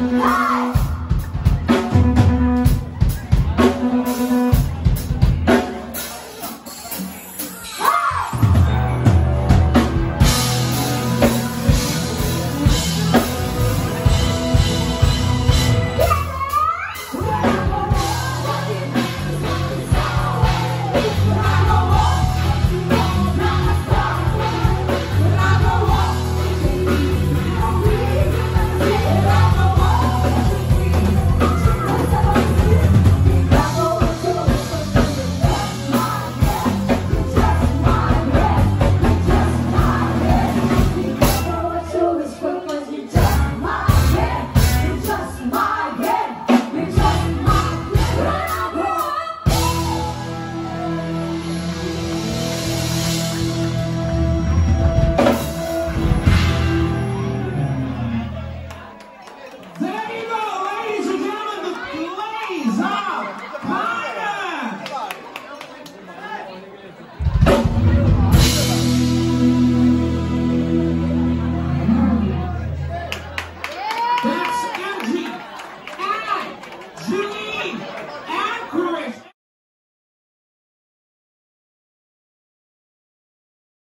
啊